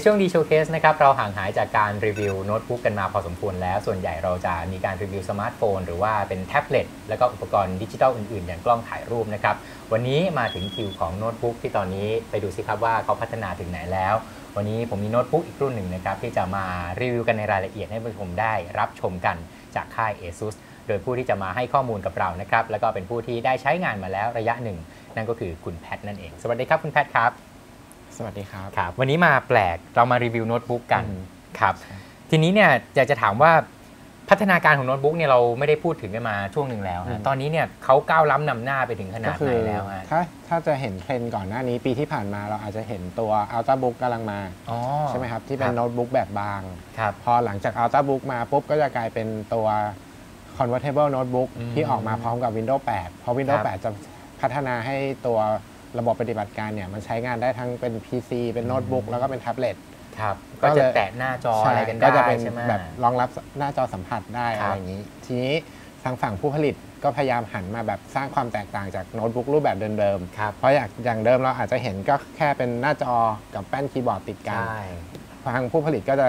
ในช่วง D Showcase นะครับเราห่างหายจากการรีวิวโน้ตบุ๊กกันมาพอสมควรแล้ว ส่วนใหญ่เราจะมีการรีวิวสมาร์ทโฟน หรือว่าเป็นแท็บเล็ตแล้วก็อุปกรณ์ดิจิทัลอื่นๆ อย่างกล้องถ่ายรูปนะครับ วันนี้มาถึงคิวของโน้ตบุ๊กที่ตอนนี้ไปดูสิครับว่าเขาพัฒนาถึงไหนแล้ว วันนี้ผมมีโน้ตบุ๊กอีกรุ่นหนึ่งนะครับที่จะมารีวิวกันในรายละเอียดให้ผู้ชมได้รับชมกันจากค่าย ASUS โดยผู้ที่จะมาให้ข้อมูลกับเรานะครับแล้วก็เป็นผู้ที่ได้ใช้งานมาแล้วระยะหนึ่ง นั่นก็คือคุณแพทนั่นเอง สวัสดีครับคุณแพทครับ สวัสดีครับครับ วันนี้มาแปลกเรามารีวิวโน้ตบุ๊กกันอืมครับ ทีนี้เนี่ยอยากจะถามว่าพัฒนาการของโน้ตบุ๊กเนี่ยเราไม่ได้พูดถึงกันมาช่วงหนึ่งแล้วอืฮะตอนนี้เนี่ยเขาก้าวล้ำนำหน้าไปถึงขนาดไหนก็คือแล้วฮะถ้าถ้าจะเห็นเทรนด์ก่อนหน้านี้ปีที่ผ่านมาเราอาจจะเห็นตัว Ultrabook กำลังมาอ๋อใช่ไหมครับที่เป็นครับโน้ตบุ๊กแบบบางครับพอหลังจาก Ultrabook มาปุ๊บก็จะกลายเป็นตัว Convertible Notebook อืมที่ออกมาพร้อมกับ Windows 8 เพราะ Windows ครับ8จะพัฒนาให้ตัว ระบบปฏิบัติการเนี่ยมันใช้งานได้ทั้งเป็น PC เป็นโน้ตบุ๊กแล้วก็เป็นแท็บเล็ต ครับ ก็ก็เลยจะแตะหน้าจออะไรกันได้ก็จะเป็นใช่ไหม แบบรองรับหน้าจอสัมผัสได้ครับ อะไรอย่างนี้ ทีนี้ทางฝั่งผู้ผลิตก็พยายามหันมาแบบสร้างความแตกต่างจากโน้ตบุ๊กรูปแบบเดิมครับ ๆ เพราะอย่างอย่างเดิมเราอาจจะเห็นก็แค่เป็นหน้าจอกับแป้นคีย์บอร์ดติดกัน ใช่ ทางผู้ผลิตก็จะ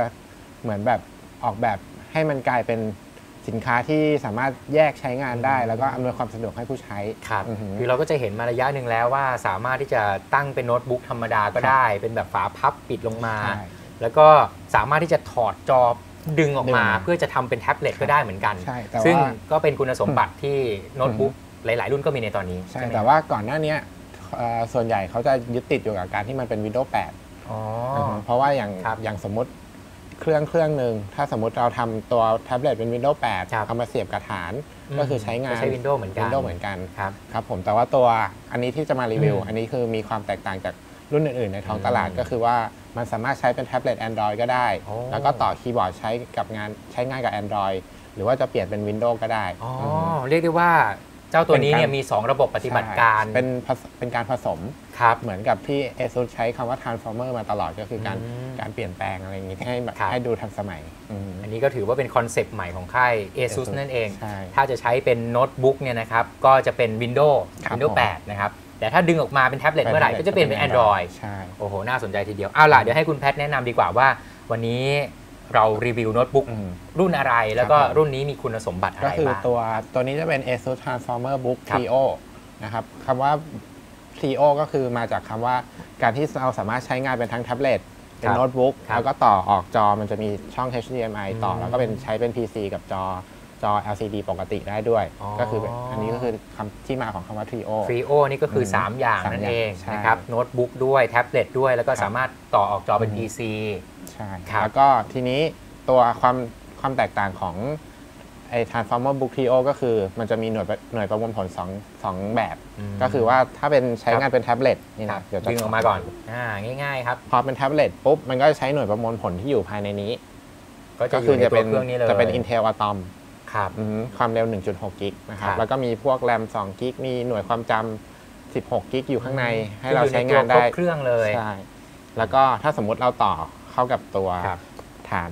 เหมือนแบบออกแบบให้มันกลายเป็น สินค้าที่สามารถแยกใช้งานได้อืมแล้วก็อำนวยความสะดวกให้ผู้ใช้ครับอือหือ คือเราก็จะเห็นมาระยะหนึ่งแล้วว่าสามารถที่จะตั้งเป็นโน้ตบุ๊กธรรมดาก็ได้ เป็นแบบฝาพับปิดลงมา ใช่แล้วก็สามารถที่จะถอดจอดึงออกมา ดึงเพื่อจะทำเป็นแท็บเล็ตก็ได้เหมือนกัน ใช่แต่ซึ่งว่าก็เป็นคุณสมบัติที่โน้ตบุ๊กหลาย ๆ รุ่นก็มีในตอนนี้ใช่ไหมแต่ว่าก่อนหน้าเนี้ยเอ่อส่วนใหญ่เขาจะยึดติดอยู่กับการที่มันเป็น Windows 8 อ๋อ เพราะว่าอย่างครับอย่างสมมติ เครื่องเครื่องหนึ่งถ้าสมมติเราทำตัวแท็บเล็ตเป็น Windows ครับ8 เอามาเสียบกับฐานก็คือใช้งาน ก็ใช้ Windows เหมือนกัน Windows เหมือนกันครับ ครับผมแต่ว่าตัวอันนี้ที่จะมารีวิว อืมอันนี้คือมีความแตกต่างจากรุ่นอื่นๆ ในท้องตลาดอืมก็คือว่ามันสามารถใช้เป็นแท็บเล็ต Android ก็ได้ โอ้ แล้วก็ต่อคีย์บอร์ดใช้กับงานใช้งานกับ Android หรือว่าจะเปลี่ยนเป็น Windows ก็ได้อ๋ออือฮึเรียกได้ว่า เจ้าตัวนี้เนี่ยเป็นการมี 2 ระบบปฏิบัติการใช่เป็นผสเป็นการผสมครับเหมือนกับที่ ASUS ใช้คำว่า transformer มาตลอดก็คือการอืมการเปลี่ยนแปลงอะไรอย่างนี้ให้แบบครับให้ดูทันสมัยอืมอันนี้ก็ถือว่าเป็นคอนเซปต์ใหม่ของค่าย ASUS ASUS นั่นเองใช่ถ้าจะใช้เป็นโน้ตบุ๊กเนี่ยนะครับก็จะเป็น Windows ครับ Windows ผม8นะครับแต่ถ้าดึงออกมาเป็นแท็บเล็ตเมื่อไหร่ก็จะเปลี่ยนเป็น Android ใช่โอ้โห น่าสนใจทีเดียว เอาล่ะ เดี๋ยวให้คุณแพทแนะนำดีกว่าว่า วันนี้ เรารีวิวโน้ตบุ๊กอืมรุ่นอะไร แล้วก็ครับผมรุ่นนี้มีคุณสมบัติอะไรบ้างก็คือตัวตัวนี้จะเป็น ASUS Transformer Book ครับ Trio นะครับคำว่า Trio ก็คือมาจากคำว่าการที่เราสามารถใช้งานเป็นทั้งแท็บเล็ตเป็นครับโน้ตบุ๊กครับแล้วก็ต่อออกจอมันจะมีช่อง HDMI ต่ออืมแล้วก็เป็นใช้เป็น PC กับจอ จอ LCD ปกติได้ด้วย อ๋อ ก็คือเป็นอันนี้ก็คือคำที่มาของคำว่า Trio ฟรีโอนี่ก็คืออืม3 อย่างสามนั่นอย่างเองใช่นะครับโน้ตบุ๊กด้วยแท็บเล็ตด้วยแล้วก็ครับสามารถต่อออกจอเป็น อืม PC ใช่ครับ แล้วก็ทีนี้ตัวความความแตกต่างของไอ้ Transformer Book Trio ก็คือมันจะมีหน่วยประหน่วยประมวลผลสองสองแบบ ม ก็คือว่าถ้าเป็นใช้ครับ งานเป็นแท็บเล็ตนี่ครันะบเดี๋ยวจะดึงออกมาก่อนอ่าง่าย ๆ ครับ พอเป็นแท็บเล็ตปุ๊บ มันก็จะใช้หน่วยประมวลผลที่อยู่ภายในนี้ ก็จะก็อคืยู่ในจะตัเป็วนเครื่องนี้เลยจะเป็น Intel Atom ครับ อือฮึความเร็ว 1.6 กิกนะครับ ครับแล้วก็มีพวกแรม 2 กิก มีหน่วยความจำ 16 กิกอยู่ข้างในให้คือเราอยู่ใช้ในงานตัวครได้บเครื่องเลย ใช่ แล้วก็ถ้าสมมุติเราต่อเข้ากับตัวครับ ฐาน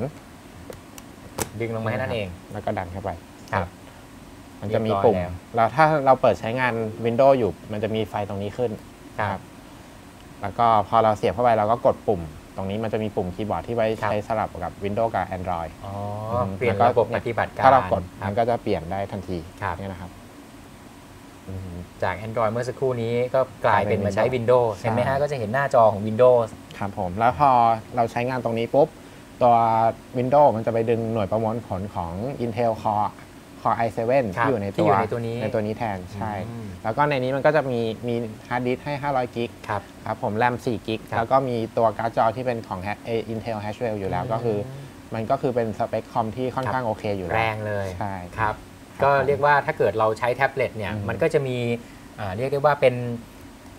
ดึงลงมาให้นั่นเอง แล้วก็ดันเข้าไปครับมันจะมีเรียบร้อยปุ่มแล้ว แล้วถ้าเราเปิดใช้งาน Windows อยู่ มันจะมีไฟตรงนี้ขึ้น ครับ แล้วก็พอเราเสียบเข้าไปเราก็กดปุ่ม ตรงนี้มันจะมีปุ่มคีย์บอร์ดที่ไว้ครับใช้สลับกับ Windows กับ Android อ๋ออืมเปลี่ยนแล้วก็ระบบปฏิบัติการถ้าเรากดครัมับนก็จะเปลี่ยนได้ทันทีครับนี่นะครับอืมจาก Android เมื่อสักครู่นี้ก็กลายเป็นกลายเป็นมาใช้ Windows Windows เห็นไหมใช่ฮะก็จะเห็นหน้าจอของ Windows ครับผม แล้วพอเราใช้งานตรงนี้ปุ๊บ ตัว Windows มันจะไปดึงหน่วยประมวลผลของ Intel Core Core i7 ครับที่อยู่ในที่ตัวอยู่ในตัวนี้ ในตัวนี้แทนใช่ อืม แล้วก็ในนี้มันก็จะมีมีฮาร์ดดิสก์ให้ 500 gig ครับ ครับผมแรม4 gig ครับแล้วก็มีตัวการ์ดจอที่เป็นของ Ha- เอ่อ Intel Haswell อยู่แล้วก็คือ มันก็คือเป็นสเปคคอมที่ค่อนข้างโอเคอยู่แล้ว แรงเลยใช่ครับครับก็ผมเรียกว่าถ้าเกิดเราใช้แท็บเล็ตเนี่ย อืมมันก็จะมีอ่าเรียกได้ว่าเป็น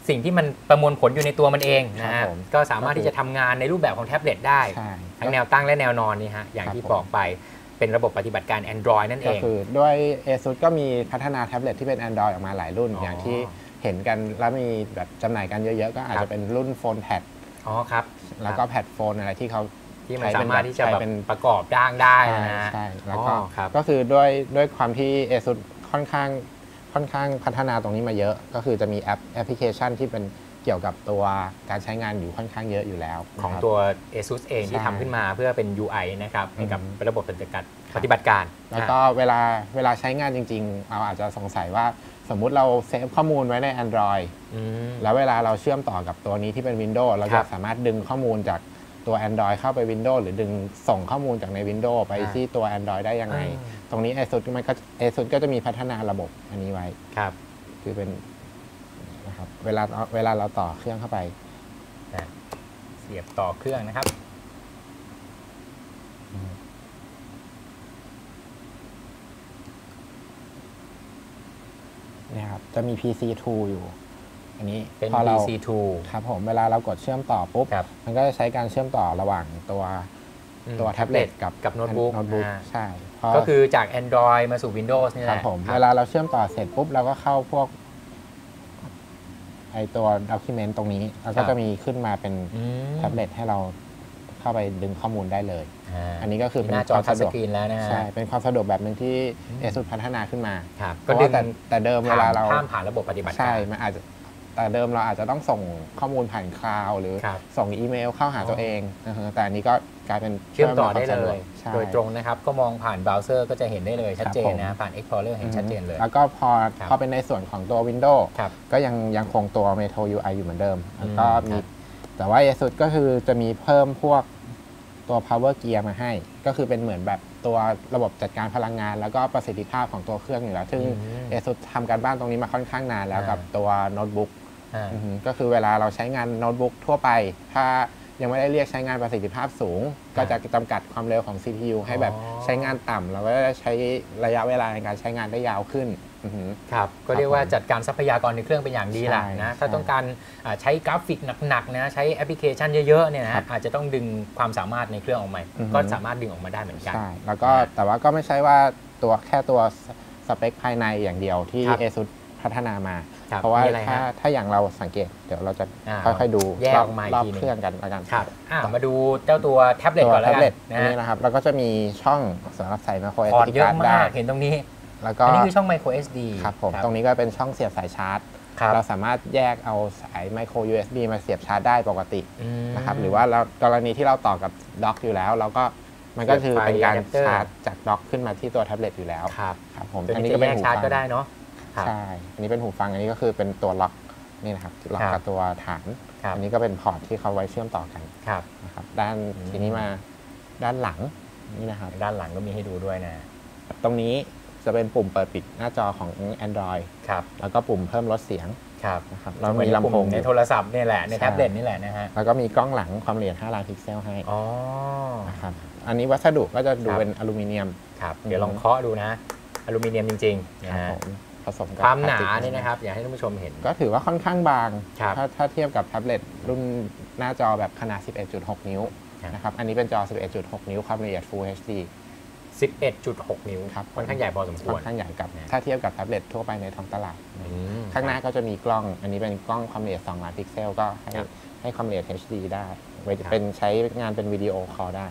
สิ่งที่มันประมวลผลอยู่ในตัวมันเองนะครัฮะบผม ก็สามารถก็คือที่จะทำงานในรูปแบบของแท็บเล็ตได้ ใช่ ทั้งแนวตั้งและแนวนอนนี่ฮะอย่างครับที่ผม บอกไป เป็นระบบปฏิบัติการ Android นั่นเอก็ง คือด้วย ASUS ก็มีพัฒนาแท็บเล็ตที่เป็น Android ออกมาหลายรุ่น อ๋อออย่างที่เห็นกันแล้วมีแบบจำหน่ายกันเยอะๆ ก็อาจครัจะบเป็นรุ่นโฟนแพดอ๋อครับแล้วก็แพดโฟนอะไรที่เขาที่มันใช้เป็นสามารถที่จะใช้แบบเป็น ประกอบร่างได้ใช่นะฮะ ใช่แล้วก็อ๋อครับก็คือด้วยด้วยความที่ ASUS ค่อนข้างค่อนข้างพัฒนาตรงนี้มาเยอะ ก็คือจะมีแอปแอปพลิเคชันที่เป็น เกี่ยวกับตัวการใช้งานอยู่ค่อนข้างเยอะอยู่แล้ว ของนะครับตัว ASUS เองที่ใช่ทำขึ้นมาเพื่อเป็น UI นะครับให้กับอืมระบบปฏิบัติการปฏิบัติการ แล้วก็เวลาเวลาใช้งานจริง ๆ เราอาจจะสงสัยว่าสมมุติเราเซฟข้อมูลไว้ใน Android อืมแล้วเวลาเราเชื่อมต่อกับตัวนี้ที่เป็น Windows เราครัจะบสามารถดึงข้อมูลจากตัว Android เข้าไป Windows หรือดึงส่งข้อมูลจากใน Windows ไปอ่าที่ตัว Android ได้ยังไงอ่าตรงนี้ ASUS มันก็ ASUS ก็จะมีพัฒนาระบบอันนี้ไว้ครับคือเป็นนะครับ เวลาเวลาเราต่อเครื่องเข้าไปนะเสียบต่อเครื่องนะครับเนี่ยครับ จะมี PC2 อยู่ อันนี้เป็น พอเรา PC2 ครับผมเวลาเรากดเชื่อมต่อปุ๊บ ครับ มันก็จะใช้การเชื่อมต่อระหว่างตัวอืมตัวแท็บเล็ตกับกับโน้ตบุ๊กโน้ตบุ๊กอ่าใช่พอ ก็คือจาก Android มาสู่ Windows นี่แหละครับผมครับเวลาเราเชื่อมต่อเสร็จปุ๊บเราก็เข้าพวก ไอตัว document ตรงนี้แล้วก็จะมีขึ้นมาเป็นอืมแท็บเล็ตให้เราเข้าไปดึงข้อมูลได้เลยอ่าอันนี้ก็คือเป็นหน้าจอความทัชสะดสวกกรีนแล้วนะฮะใช่เป็นความสะดวกแบบหนึ่งที่อืม ASUS พัฒนาขึ้นมาครับเพก็ราะดึว่าแต่แต่เดิมเวลาเราข้ามผ่านระบบปฏิบัติการใช่มันอาจจะ แต่เดิมเราอาจจะต้องส่งข้อมูลผ่านคลาวด์หรือครับส่งอีเมลเข้าหาอ๋อตัวเองนะฮะแต่อันนี้ก็กลายเป็นเชื่อมต่อได้เลยเพิ่เลควายมสะดวกใช่ โดยตรงนะครับ ก็มองผ่านเบราว์เซอร์ก็จะเห็นได้เลยชัดเจนครับผมนะ ผ่าน Explorer เห็นชัดเจนเลย แล้วก็พอครับพอเป็นในส่วนของตัว Windows ครับก็ยังยังคงตัว Metro UI อยู่เหมือนเดิมแล้วก็อืมมีครับ แต่ว่า ASUS ก็คือจะมีเพิ่มพวกตัว power gear มาให้ ก็คือเป็นเหมือนแบบตัวระบบจัดการพลังงาน แล้วก็ประสิทธิภาพของตัวเครื่องอยู่แล้ว ซึ่ง อืม ASUS ทำการบ้านตรงนี้มาค่อนข้างนานแล้วอ่ากักับตัวโน้ตบุ๊กอ่าอือฮึ ก็คือเวลาเราใช้งานโน้ตบุ๊กทั่วไป ถ้ายังไม่ได้เรียกใช้งานประสิทธิภาพสูง ก็จะจำกัดความเร็วของ CPU ให้แบบอ๋อใช้งานต่ำเราก็จะใช้ระยะเวลาในการใช้งานได้ยาวขึ้นอือฮึครับก็เรียกว่าผมจัดการทรัพยากรในเครื่องเป็นอย่างดีแหละใช่นะถ้าใช่ต้องการอ่าใช้กราฟิกหนักๆนะใช้แอปพลิเคชันเยอะๆเนี่ยนะอาจจะต้องดึงความสามารถในเครื่องออกมาอือฮึก็สามารถดึงออกมาได้เหมือนกันใช่แล้วก็นะแต่ว่าก็ไม่ใช่ว่าตัวแค่ตัวสเปคภายในอย่างเดียวที่ครับ ASUS พัฒนามา ครับเพราะว่ามีอะไรถ้าฮะถ้าอย่างเราสังเกต เดี๋ยวเราจะอ่าค่อยๆดูแยกรอออบกมาอีกรอบทีหนึ่ง เครื่องกันแล้วกันครับอ่ามาดูเจ้าตัวแท็บเล็ตตัวก่อนแล้วแท็กับเล็ตนอันนะนี้นะครับเราก็จะมีช่องสำหรับใส่ micro พอร์ต SD เยอะ card ได้มากเห็นตรงนี้ แล้วก็อันนี้คือช่อง micro SD ครับผมตรงนี้ก็เป็นช่องเสียบสายชาร์จ ครับเราสามารถแยกเอาสาย micro USB มาเสียบชาร์จได้ปกติอืม นะครับหรือว่าเรากรณีที่เราต่อกับ dock อยู่แล้ว เราก็มันก็คือเป็นการเสียบไฟ adapter ชาร์จจาก dock ขึ้นมาที่ตัวแท็บเล็ตอยู่แล้วครับครับผมตัวอันนี้นี้จะก็แยกหูชาร์จฟัง ก็ได้เนาะครับ ใช่ อันนี้เป็นหูฟัง อันนี้ก็คือเป็นตัวล็อกนี่นะครับล็อกครับกับตัวฐานครับอันนี้ก็เป็นพอร์ตที่เขาไว้เชื่อมต่อกันครับนะครับ ด้านอืมทีนี้มาด้านหลังนี่นะครับด้านหลังก็มีให้ดูด้วยนะ ตรงนี้จะเป็นปุ่มเปิดปิดหน้าจอของ Android ครับแล้วก็ปุ่มเพิ่มลดเสียงครับนะครับแล้วมีลำโพงอยู่ในโทรศัพท์เนี่ยแหละในใช่แท็บเล็ตนี่แหละนะฮะแล้วก็มีกล้องหลังความละเอียด5ล้านพิกเซลให้อ๋อนะครับอันนี้วัสดุก็จะดูครับเป็นอลูมิเนียมครับอืมเดี๋ยวลองเคาะดูนะอลูมิเนียมจริงๆคนะรับผม สมกับความหนาพลสติกเนี่ยนะครับ อยากให้ท่านผู้ชมเห็น ก็ถือว่าค่อนข้างบางครับถ้าถ้าเทียบกับแท็บเล็ตรุ่นหน้าจอแบบขนาด 11.6 นิ้วครับนะครับ อันนี้เป็นจอ 11.6 นิ้วความละเอียด Full HD 11.6 นิ้วครับค่อนข้างใหญ่พอสมควรค่อนข้างใหญ่ครับนะถ้าเทียบกับแท็บเล็ตทั่วไปในท้องตลาดอืมข้างหน้าก็จะมีกล้อง อันนี้เป็นกล้องความละเอียด 2 ล้านพิกเซล ก็ให้ครับให้ความละเอียด HD ได้ไว้ครับเป็นใช้งานเป็นวิดีโอคอลได้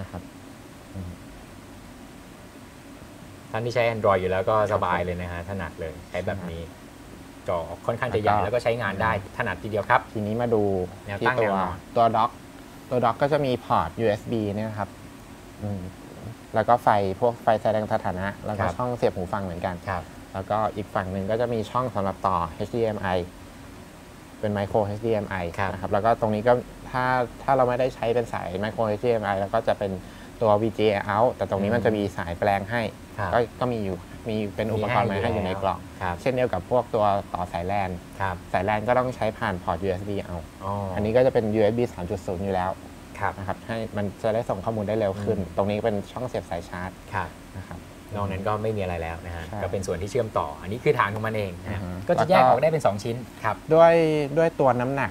นะครับ ท่านที่ใช้ Android อยู่แล้วก็สบายเลยนะฮะถนัดเลยใช้แบบนี้ จอค่อนข้างจะใหญ่แล้วก็แล้วก็ใช้งานได้ถนัดทีเดียวครับ ทีนี้มาดูแนวตั้งแนวนอนที่ตัว dockตัวด็อกก็จะมีพอร์ต USB เนี่ยนะครับอืมแล้วก็ไฟพวกไฟแสดงสถานะ แล้วก็ครับช่องเสียบหูฟังเหมือนกันครับแล้วก็อีกฝั่งหนึ่งก็จะมีช่องสำหรับต่อ HDMI เป็นไมโคร HDMI ครับนะครับ แล้วก็ตรงนี้ก็ถ้าถ้าเราไม่ได้ใช้เป็นสายไมโคร HDMI แล้วก็จะเป็น ตัว VGA out แต่ตรงนี้มันจะมีสายแปลงให้ ครับก็ก็มีอยู่มีเป็นอุปกรณ์มาให้อยู่ในกล่อง ครับเช่นเดียวกับพวกตัวต่อสายแลนครับสายแลนก็ต้องใช้ผ่านพอร์ต USB เอาอ๋ออันนี้ก็จะเป็น USB 3.0 อยู่แล้วครับ นะครับให้มันจะได้ส่งข้อมูลได้เร็วขึ้นอืมตรงนี้เป็นช่องเสียบสายชาร์จครับ นะครับ นอกนั้นก็ไม่มีอะไรแล้วนะฮะใช่ก็เป็นส่วนที่เชื่อมต่อ อันนี้คือฐานของมันเองนะฮะอือฮึก็จะแยกออกได้เป็น 2 ชิ้นครับ ด้วยด้วยตัวน้ำหนัก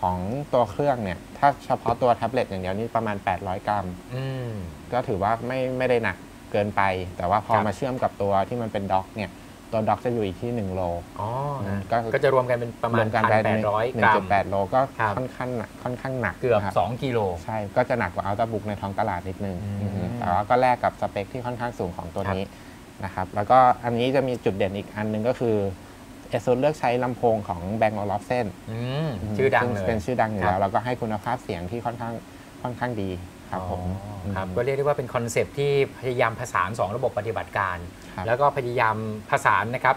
ของตัวเครื่องเนี่ย ถ้าเฉพาะตัวแท็บเล็ตอย่างเดียวนี่ประมาณ 800 กรัม อืม ก็ถือว่าไม่ไม่ได้หนักเกินไป แต่ว่าพอครับ มาเชื่อมกับตัวที่มันเป็นด็อกเนี่ย ตัว dock จะอยู่อีกที่1โล อ๋ออืมนะก็ ก็จะรวมกันเป็นประมาณวกันพันแปดร้อยกรัม1.8โลก็ครับ ค่อนข้างหนักค่อนข้างหนักเกือบ นะครับ2 กิโล ใช่ก็จะหนักกว่าอัลต a าบุ๊กในท้องตลาดนิดนึงอืมอือฮึแต่ว่าก็แลกกับสเปคที่ค่อนข้างสูงของตัวนี้นะครับ แล้วก็อันนี้จะมีจุดเด่นอีกอันหนึงก็คือ ASUS เลือกใช้ลำโพงของ Bang & Olufsen อืมชื่อดังเลยเป็นชื่อดังอยู่ครับแล้ว แล้วก็ให้คุณภาพเสียงที่ค่อนข้างค่อนข้างดีครับผมอ๋อครับอืมก็เรียกได้ว่าเป็นคอนเซปต์ที่พยายามผสาน2 ระบบปฏิบัติการครับแล้วก็พยายามผสานนะครับ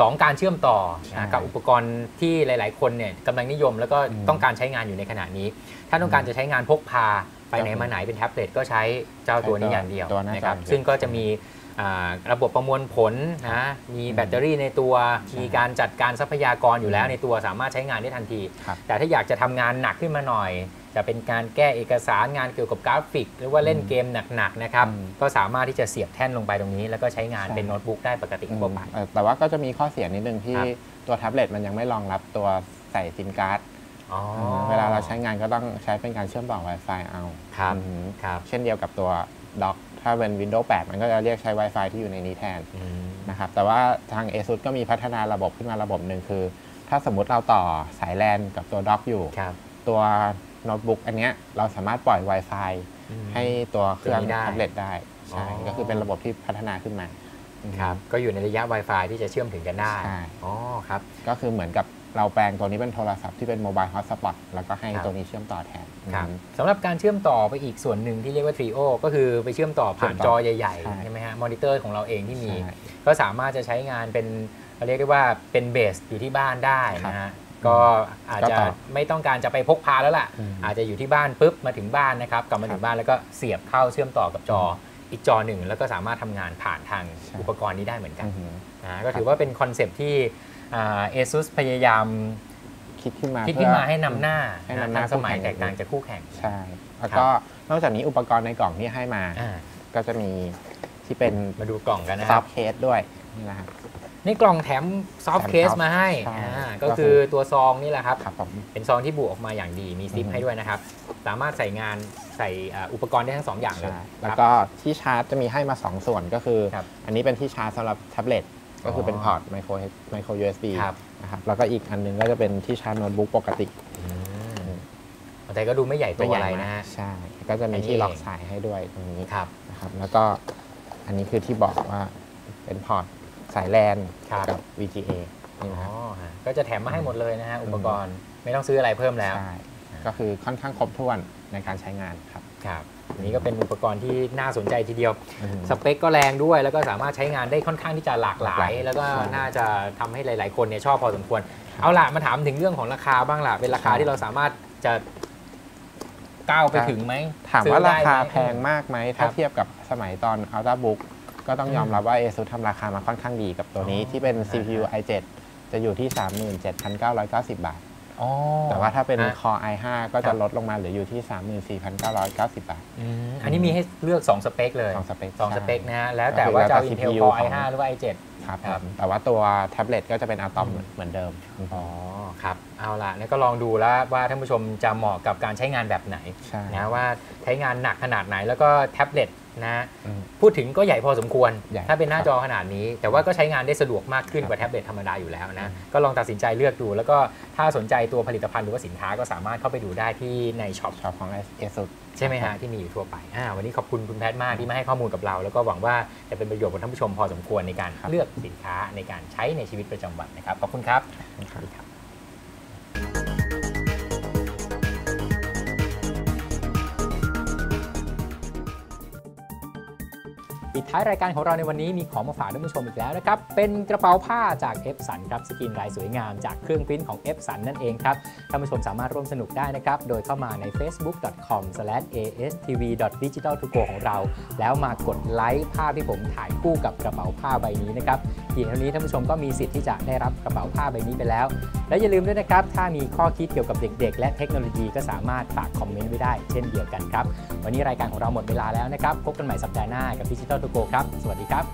สองการเชื่อมต่อใช่นะกับอุปกรณ์ที่หลาย ๆ คนเนี่ยกำลังนิยมแล้วก็อืมต้องการใช้งานอยู่ในขณะนี้ ถ้าต้องการจะใช้งานพกพาไปไหนครับผมมาไหนเป็นแท็บเล็ตก็ใช้เจ้าตัวนี้ใช้ตัวอย่างเดียวตัวหน้านะครับจอซึ่งก็จะมีอ่า ระบบประมวลผลนะมีแบตเตอรี่ในตัวใช่มีการจัดการทรัพยากรอยู่แล้วในตัวสามารถใช้งานได้ทันทีครับแต่ถ้าอยากจะทำงานหนักขึ้นมาหน่อย จะเป็นการแก้เอกสารงานเกี่ยวกับกราฟิก หรือว่าเล่นเกมหนักๆนะครับอืมก็สามารถที่จะเสียบแท่นลงไปตรงนี้ แล้วก็ใช้งานใช่เป็นโน้ตบุ๊กได้ปกติอืมทั่วไปเอ่อแต่ว่าก็จะมีข้อเสียนิดนึงที่ครับตัวแท็บเล็ตมันยังไม่รองรับตัวใส่ซิมการ์ดอ๋อเวลาเราใช้งานก็ต้องใช้เป็นการเชื่อมต่อ Wi-Fi เอาครับอืมครับเช่นเดียวกับตัว dock ถ้าเป็น Windows 8 มันก็จะเรียกใช้ Wi-Fi ที่อยู่ในนี้แทนอืมนะครับ แต่ว่าทาง ASUS ก็มีพัฒนาระบบขึ้นมาระบบหนึ่งคือ ถ้าสมมุติเราต่อสายแลนกับตัว dock อยู่ครับตัวโน้ตบุ๊กอันเนี้ยเราสามารถปล่อย Wi-Fi อืมให้ตัวเครื่องตัวนี้ได้แท็บเล็ตได้ใช่อ๋อก็คือเป็นระบบที่พัฒนาขึ้นมาครับก็อยู่ในระยะ Wi-Fi ที่จะเชื่อมถึงกันได้ใช่อ๋อครับ ก็คือเหมือนกับ เราแปลงตัวนี้เป็นโทรศัพท์ที่เป็น mobile hotspot แล้วก็ให้ครับตัวนี้เชื่อมต่อแทนครับอืมสำหรับการเชื่อมต่อไปอีกส่วนหนึ่งที่เรียกว่า Trio ก็คือไปเชื่อมต่อผ่านเชื่อมต่อจอใหญ่ใช่ๆใช่ไหมฮะมอนิเตอร์ของเราเองที่มีใช่ก็สามารถจะใช้งานเป็นเรียกได้ว่าเป็น base อยู่ที่บ้านได้นะฮะก็อาจจะก็ต่อไม่ต้องการจะไปพกพาแล้วล่ะอืมอาจจะอยู่ที่บ้านปุ๊บมาถึงบ้านนะครับกลับมาถึงบ้านแล้วก็เสียบเข้าเชื่อมต่อกับจออีกจอหนึ่งแล้วก็สามารถทำงานผ่านทางใช่อุปกรณ์นี้ได้เหมือนกันอือหือนะก็ถือว่าเป็นคอนเซปต์ที่ ASUS พยายามคิดขึ้นมาคิดขึ้นมาเพื่อให้นำหน้าให้นะนำหน้าทันสมัยคู่แข่งแตกต่างจากคู่แข่งใช่แล้วก็นอกจากนี้อุปกรณ์ในกล่องที่ให้มาอ่าก็จะมีที่เป็นมาดูกล่องกันนะซครับ soft case ด้วยนี่นะครับนี่กล่องแถมซอฟต์แถมเคส soft มาให้ใช่อ่าก็ก็คืคือตัวซองนี่แหละครับครับผมเป็นซองที่บุออกมาอย่างดีมีซิปอือฮึให้ด้วยนะครับ สามารถใส่งานใส่อ่าอุปกรณ์ได้ทั้งสองอย่างเลยใช่แล้วครับก็ที่ชาร์จจะมีให้มา 2 ส่วนก็คือครับอันนี้เป็นที่ชาร์จสำหรับแท็บเล็ต ก็คือเออเป็นพอร์ต micro micro USB ครับ นะครับแล้วก็อีกอันหนึงก็จะเป็นที่ชาร์จโน้ตบุ๊กปกติอืมแต่ก็ดูไม่ใหญ่ตัวอะไรม่นะใหญ่ฮะมากใช่ ก็จะมีอันนี้ที่ล็อกเองสายให้ด้วยตรงนี้ครับนะครับ แล้วก็อันนี้คือที่บอกว่าเป็นพอร์ตสายแลนครับกับ VGA นี่อ๋อนะครับฮะก็จะแถมมาให้หมดเลยนะฮะอุปกรณ์ไม่ต้องซื้ออะไรเพิ่มแล้วใช่ก็คือค่อนข้างครบถ้วนในการใช้งานครับครับ อันนี้ก็เป็นอุปกรณ์ที่น่าสนใจทีเดียวอืมสเปคก็แรงด้วย แล้วก็สามารถใช้งานได้ค่อนข้างที่จะหลากหลาหลากหยลายแล้วก็ใช่น่าจะทำให้หลาย ๆ คนเนี่ยชอบพอสมควร เอาล่ะมาถามถึงเรื่องของราคาบ้างล่ะ เป็นราคาใช่ที่เราสามารถจะก้าวไปครับถึงไหม ถามซื้อว่าราได้คาไหมแพงมากไหมครัถ้าบเทียบกับสมัยตอน Ultrabook ก็ต้องยอมอืมรับว่า ASUS ทำราคามาค่อนข้างดีกับตัวนี้อ๋อที่เป็นอ่า CPU i7 จะอยู่ที่ 37,990 บาทอ๋อ แต่ว่าถ้าเป็นฮะ Core i5 ก็ครัจะบลดลงมาเหลืออยู่ที่ 34,990 บาทอืมอันนี้มีให้เลือก 2 สเปคเลยสองสเปคสองสเปคใช่นะฮะแล้วแต่ก็คือว่าจะเอาแล้วแต่ Intel CPU Core ของ i5 หรือว่า i7 ครับครับผมแต่ว่าตัวแท็บเล็ตก็จะเป็น Atom อืมเหมือนเดิม อ๋อ ครับ เอาล่ะนี่ก็ลองดูแล้วว่าท่านผู้ชมจะเหมาะกับการใช้งานแบบไหนใช่นะว่าใช้งานหนักขนาดไหนแล้วก็แท็บเล็ต นะอืมพูดถึงก็ใหญ่พอสมควรใหญ่ถ้าเป็นหน้าครับจอขนาดนี้ แต่ว่าก็ใช้งานได้สะดวกมากขึ้นครับกว่าแท็บเล็ตธรรมดาอยู่แล้วนะอืมก็ลองตัดสินใจเลือกดู แล้วก็ถ้าสนใจตัวผลิตภัณฑ์หรือว่าสินค้าก็สามารถเข้าไปดูได้ที่ในช็อปช็อปของ ASUS ใช่ไหมฮะที่มีอยู่ทั่วไปอ่าวันนี้ขอบคุณคุณแพทย์มากที่มาให้ข้อมูลกับเรา แล้วก็หวังว่าจะเป็นประโยชน์กับท่านผู้ชมพอสมควรในการครับเลือกสินค้าในการใช้ในชีวิตประจำวันนะครับขอบคุณครับ it ท้ายรายการของเราในวันนี้มีของมาฝากท่านผู้ชมอีกแล้วนะครับ เป็นกระเป๋าผ้าจากเอฟสันครับ สกรีนลายสวยงามจากเครื่องปริ้นของเอฟสันนั่นเองครับ ท่านผู้ชมสามารถร่วมสนุกได้นะครับ โดยเข้ามาใน facebook.com/astv.digital-to-go ของเรา แล้วมากดไลค์ภาพที่ผมถ่ายคู่กับกระเป๋าผ้าใบนี้นะครับเพียงเท่านี้ท่านผู้ชมก็มีสิทธิ์ที่จะได้รับกระเป๋าผ้าใบนี้ไปแล้ว และอย่าลืมด้วยนะครับ ถ้ามีข้อคิดเกี่ยวกับเด็ก ๆ และเทคโนโลยีก็สามารถฝากคอมเมนต์ไว้ได้ เช่นเดียวกันครับ วันนี้รายการของเราหมดเวลาแล้วนะครับ พบกันใหม่สัปดาห์หน้ากับ Digital to Go ครับ สวัสดีครับ